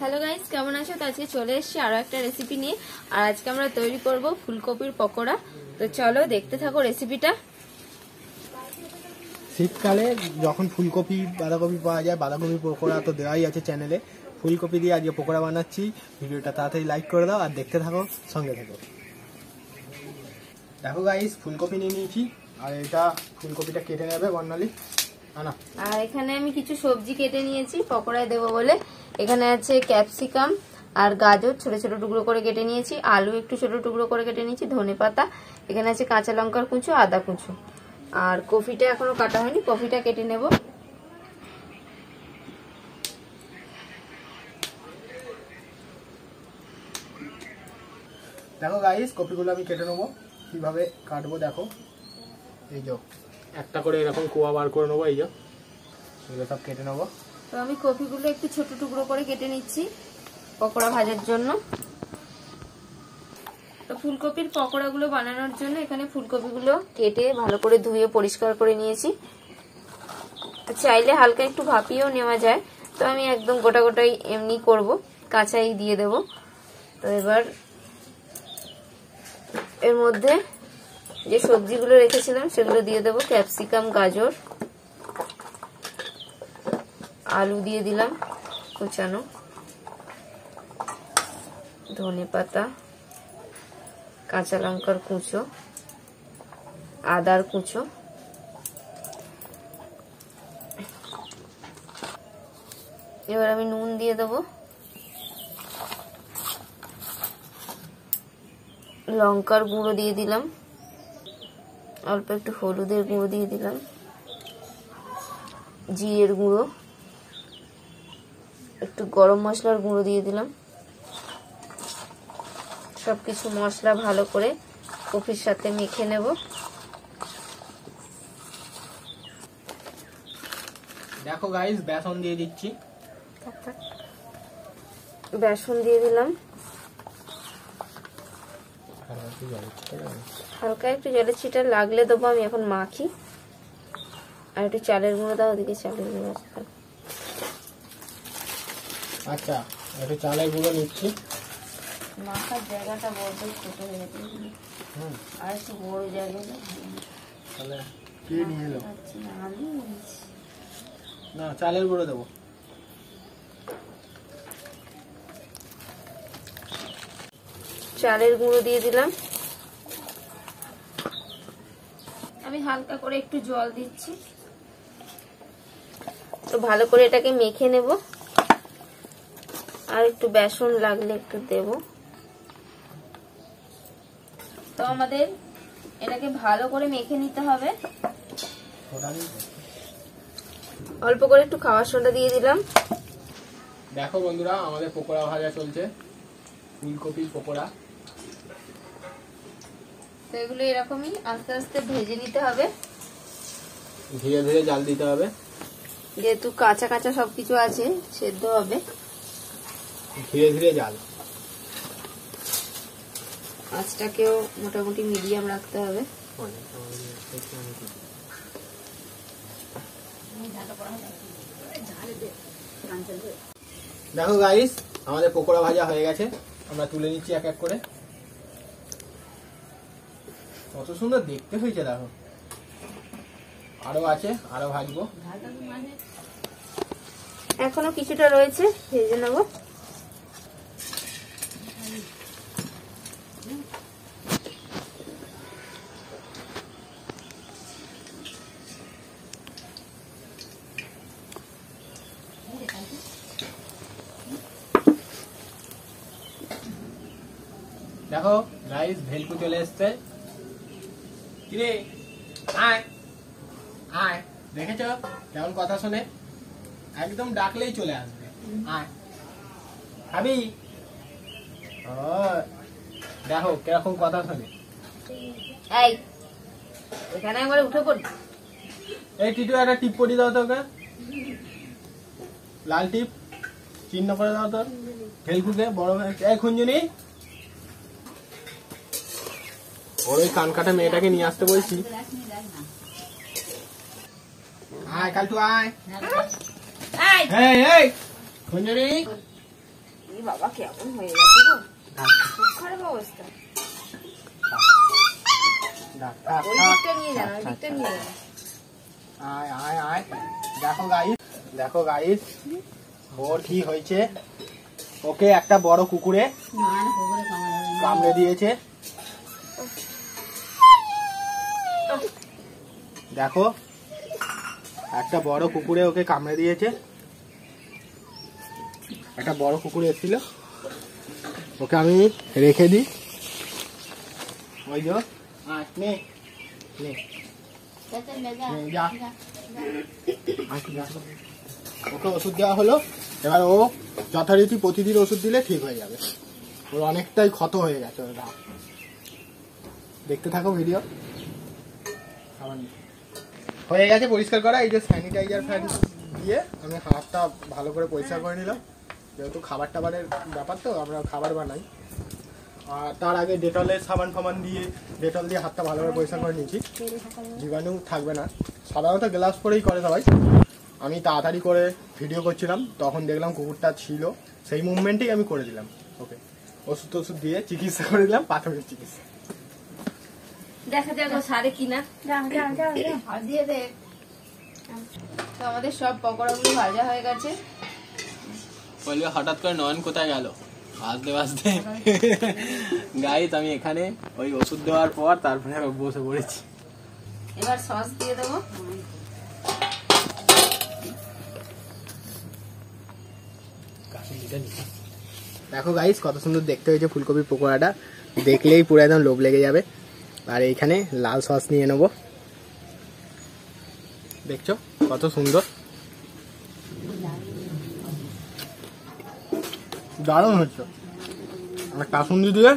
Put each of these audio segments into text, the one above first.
Hello guys কেমন আছো? তো আজকে চলে এসেছি আরও একটা রেসিপি নিয়ে। আর আজকে আমরা তৈরি করব ফুলকপির পকোড়া। তো চলো দেখতে থাকো রেসিপিটা শীতকালে যখন ফুলকপি, বাঁধাকপি পাওয়া যায়, বাঁধাকপি পকোড়া তো দেওয়াই আছে চ্যানেলে ফুলকপি দিয়ে আজকে পকোড়া বানাচ্ছি। ভিডিওটা তাড়াতাড়ি লাইক করে দাও আর দেখতে থাকো, সঙ্গে থাকো। দেখো গাইস ফুলকপি নিয়ে নিয়েছি। আর এটা ফুলকপিটা কেটে নেবে বর্ণালী। আর এখানে আমি কিছু সবজি কেটে নিয়েছি পকোড়ায় দেবো বলে। এখানে আছে ক্যাপসিকাম আর গাজর ছোট ছোট টুকরো করে কেটে নিয়েছি। আলু একটু ছোট টুকরো করে কেটে নিয়েছি ধনে পাতা। এখানে আছে কাঁচা লঙ্কার কুচো আদা কুচো। আর কফিটা এখনও কাটা হয়নি কফিটা কেটে নেব। দেখো গাইস কপিগুলো আমি কেটে নেব। কীভাবে কাটবো দেখো। এই যে। একটা করে এরকম কুয়া বার করে নেব এই যে। এগুলো সব কেটে নেব। তো আমি কপিগুলো একটু ছোট টুকরো করে কেটে নিচ্ছি পকোড়া ভাজার জন্য। তো ফুলকপির পকোড়াগুলো বানানোর জন্য এখানে ফুলকপিগুলো কেটে ভালো করে ধুয়ে পরিষ্কার করে নিয়েছি। তো চাইলে হালকা একটু ভাপিয়েও নেওয়া যায়। তো আমি একদম গোটা গোটাই এমনি করব কাঁচাই দিয়ে দেব। তো এবার এর মধ্যে যে সবজিগুলো রেখেছিলাম সেগুলো দিয়ে দেবো, ক্যাপসিকাম, গাজর, আলু দিয়ে দিলাম কুচানো, ধনে পাতা, কাঁচা লঙ্কার কুচো, আদার কুচো, এবার আমি নুন দিয়ে দেবো, লঙ্কার গুঁড়ো দিয়ে দিলাম অল্প একটু হলুদের গুঁড়ো দিয়ে দিলাম। জিরের গুঁড়ো। একটু গরম মশলার গুঁড়ো দিয়ে দিলাম। সব কিছু মশলা ভালো করে কফির সাথে মেখে নেব। দেখো গাইস বেসন দিয়ে দিচ্ছি। বেসন দিয়ে দিলাম। হালকা একটু জলের ছিটা লাগলে দেবো আমি এখন মাখি। আর একটু চালের গুঁড়ো দাও ওদিকে চালের গুঁড়ো আচ্ছা একটু চালের গুঁড়ো নিচ্ছি। মাখার জায়গাটা ছোট হয়ে গেছে। হুম। আর একটু বড় জায়গা তাহলে কে নিয়ে এলো? আচ্ছা আমি না চালের গুঁড়ো দেবো। চালের গুঁড়ো দিয়ে দিলাম। আমি হালকা করে একটু জল দিচ্ছি। তো ভালো করে এটাকে মেখে নেব। আর একটু বেসন লাগলে একটু দেব। তো আমাদের এটাকে ভালো করে মেখে নিতে হবে। অল্প করে একটু খাওয়ার সোডা দিয়ে দিলাম। দেখো বন্ধুরা আমাদের পকোড়া ভাজা চলছে। ফুলকপির পকোড়া। তো এগুলো এরকমই আস্তে আস্তে ভেজে নিতে হবে। ধীরে ধীরে জাল দিতে হবে। যেহেতু কাঁচা কাঁচা সবকিছু আছে সেদ্ধ হবে। ধীরে ধীরে জাল। আঁচটাকেও মোটামুটি মিডিয়াম রাখতে হবে। দেখো গাইস আমাদের পকোড়া ভাজা হয়ে গেছে। আমরা তুলে নিচ্ছি এক এক করে। কত সুন্দর দেখতে হয়েছে দেখো। আরও আছে আরও ভাজবো। এখনও কিছুটা রয়েছে ভেজে নেব। দেখো রাইস ভেলকু চলে এসছে। কিরে আয়। আয়। দেখেছ কেমন কথা শোনে? একদম ডাকলেই চলে আসবে। আয়। খাবি দেখো কীরকম কথা শোনে। এই এখানে একবার উঠে পড়ি। এই টিটু একটা টিপ করে দাও তো ওকে লাল টিপ। চিহ্ন করে দাও তোর। ভেলকুকে বড় এই খুঞ্জুনি। ওর ওই কান কাটা মেয়েটাকে নিয়ে আসতে বলছি। কালটু এই এই বাবা কেমন হয়ে গেছে গো? খুব খারাপ অবস্থা। আয় দেখো গাইস দেখো গাইস ওর কি হয়েছে? ওকে একটা বড় কুকুরে কামড়ে দিয়েছে। দেখো একটা বড় কুকুরে ওকে কামড়ে দিয়েছে। একটা বড় কুকুর এসেছিল। ওকে আমি রেখে দিই। ওই যে আয়, নে। নে। নে, যা। ওকে ওষুধ দেওয়া হলো। এবার ও যথারীতি প্রতিদিন ওষুধ দিলে ঠিক হয়ে যাবে। ওর অনেকটাই ক্ষত হয়ে গেছে ওর দেখতে থাকো ভিডিও। খাবার। হয়ে গেছে, পরিষ্কার করা। এই যে স্যানিটাইজার ফ্যান দিয়ে আমি হাতটা ভালো করে পরিষ্কার করে নিলাম। যেহেতু খাবার টাবারের ব্যাপার তো, আমরা খাবার বানাই। আর তার আগে ডেটলের সাবান ফাবান দিয়ে, ডেটল দিয়ে হাতটা ভালো করে পরিষ্কার করে নিয়েছি। জীবাণু থাকবে না। সাধারণত গ্লাভস পরেই করে সবাই। আমি তাড়াতাড়ি করে ভিডিও করছিলাম, তখন দেখলাম কুকুরটা ছিল। সেই মুভমেন্টেই আমি করে দিলাম। ওকে ওষুধ টষুধ দিয়ে চিকিৎসা করে দিলাম প্রাথমিক চিকিৎসা। দেখা যাক সারে কিনা। দিয়ে দে। তো আমাদের সব পকোড়াগুলো ভাজা হয়ে গেছে। বলবে হঠাৎ করে নয়ন কোথায় গেল? আমি এখানে ওই ওষুধ দেওয়ার পর তারপরে বসে পড়েছি। এবার সস দিয়ে দেবো। দেখো গাইস কত সুন্দর দেখতে হয়েছে ফুলকপির পকোড়াটা। দেখলেই পুরো একদম লোভ লেগে যাবে। আর এইখানে লাল সস নিয়ে নেব। দেখছ? কত সুন্দর। দারুণ হচ্ছে আর কাসুন্দি দিয়ে?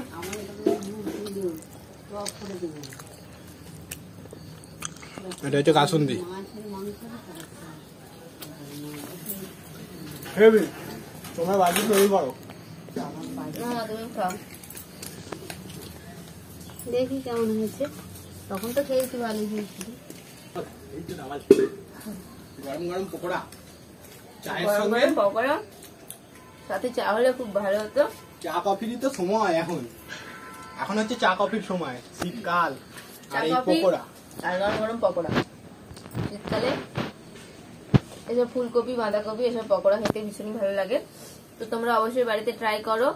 এটা হচ্ছে কাসুন্দি হেবি। তোমরা বাড়ি তৈরি করো। না তুমি খাও। দেখি কেমন হয়েছে। তখন তো খেয়েছি ভালোই হয়েছিল গরম গরম পকোড়া। চায়ের সঙ্গে? পকোড়া। সাথে চা হলে খুব ভালো হতো। চা কফিরই তো সময় এখন। এখন হচ্ছে চা কফির সময় শীতকাল চা আর এই পকোড়া। আর গরম গরম পকোড়া। শীতকালে এসব ফুলকপি বাঁধাকপি এসব পকোড়া খেতে ভীষণ ভালো লাগে। তো তোমরা অবশ্যই বাড়িতে ট্রাই করো।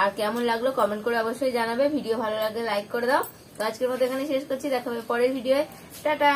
আর কেমন লাগল কমেন্ট করে অবশ্যই জানাবে। ভিডিও ভালো লাগলে লাইক করে দাও। তো আজকের মতো এখানে শেষ করছি। দেখা হবে পরের ভিডিও টাটা!